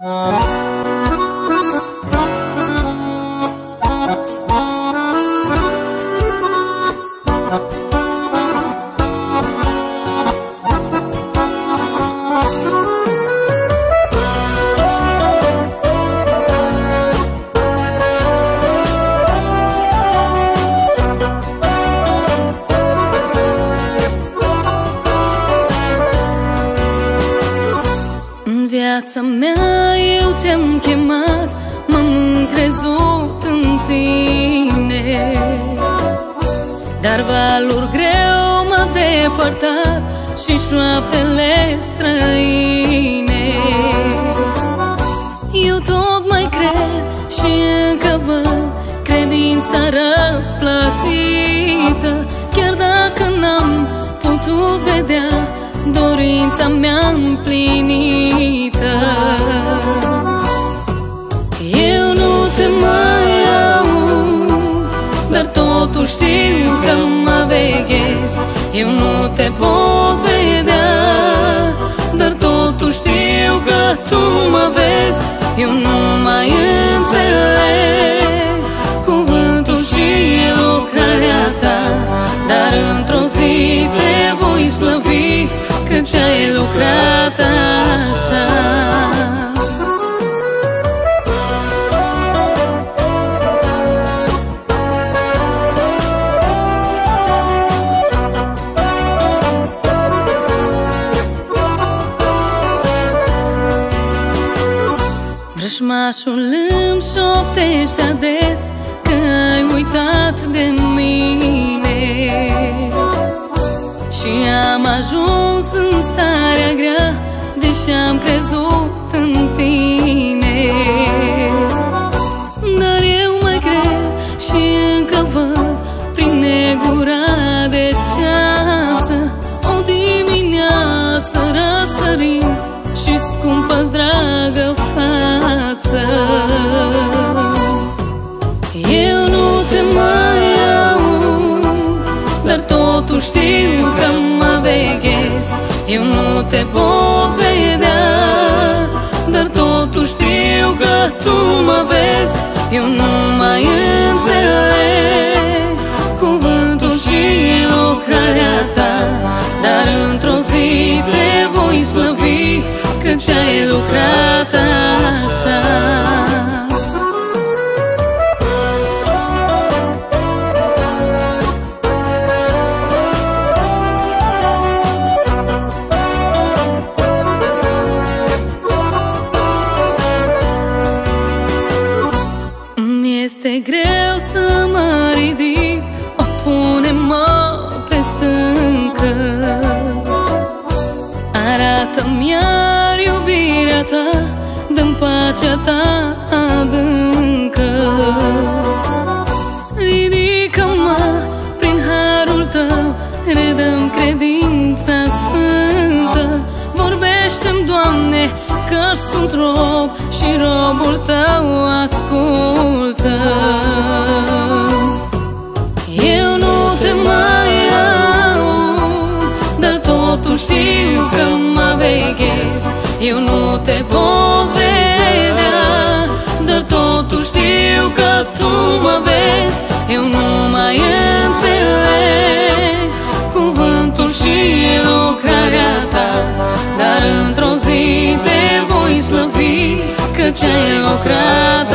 Música viața mea eu te-am chemat M-am încrezut în tine. Dar valuri greu m-a depărtat Și șoaptele străine. Eu tot mai cred și încă văd Credința răsplătită. Chiar dacă n-am putut vedea Dorința mea împlinită Dar totuși știu că mă veghez. Eu nu te pot vedea Dar totuși știu că tu mă vezi. Eu nu Vrășmașul îmi șoptește ades Că ai uitat de mine. Și am ajuns în starea grea Deși am crezut în tine. Dar eu mai cred și încă văd Prin negura de ceață O dimineață răsărim știu că mă veghez. Eu nu te pot vedea Dar totuși știu că tu mă vezi. Eu nu este greu să mă ridic O pune-mă pe stâncă Arată-mi iar iubirea ta Dă-mi pacea ta adâncă. Ridică-mă prin harul tău Redăm credința sfântă. Vorbește-mi, Doamne, că sunt rob Și robul tău ascultă Eu nu te mai aud Dar totuși știu că mă veghez Eu nu te pot vedea Dar totuși știu că tu mă vezi. Eu nu mai înțeleg Cuvântul și lucrarea ta Dar într-o zi te voi slăvi Că ce-ai lucrat